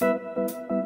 Música